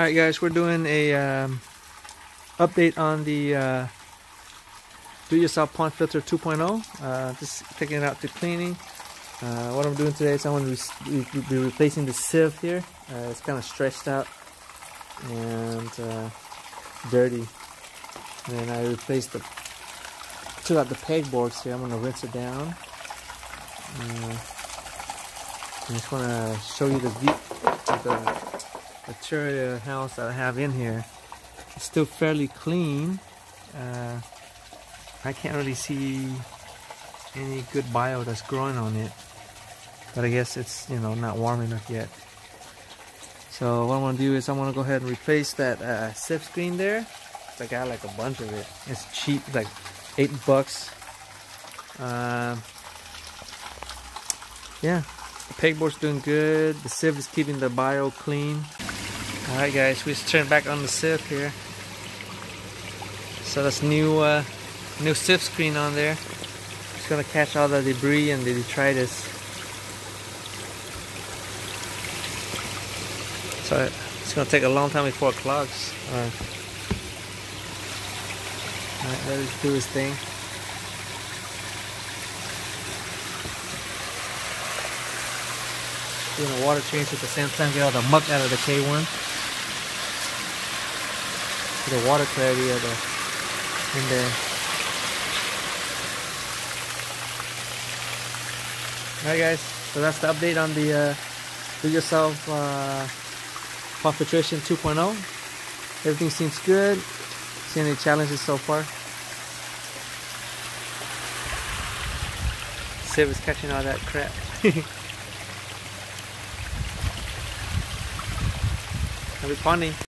Alright guys, we're doing a um, update on the uh, do-yourself pond filter 2.0. Uh, just taking it out to cleaning. Uh, what I'm doing today is I'm going to re be replacing the sieve here. Uh, it's kind of stretched out and uh, dirty. And then I replaced the took out the pegboards here. I'm going to rinse it down. Uh, I just want to show you the view. Terraria house that I have in here. It's still fairly clean. Uh, I can't really see any good bio that's growing on it. But I guess it's you know not warm enough yet. So what I'm gonna do is I'm gonna go ahead and replace that uh, sieve screen there. I got like a bunch of it. It's cheap like eight bucks. Uh, yeah. The pegboard's doing good. The sieve is keeping the bio clean Alright guys, we turned back on the sieve here. So that's new uh, new sieve screen on there. It's gonna catch all the debris and the detritus. So it's gonna take a long time before it clogs. Alright, Alright let it do its thing. Doing a water change at the same time, get all the muck out of the K1 the water clarity of the in there. Alright guys, so that's the update on the uh, do-yourself uh, pond filtration 2.0. Everything seems good. See any challenges so far? Sieve is catching all that crap. Happy ponding.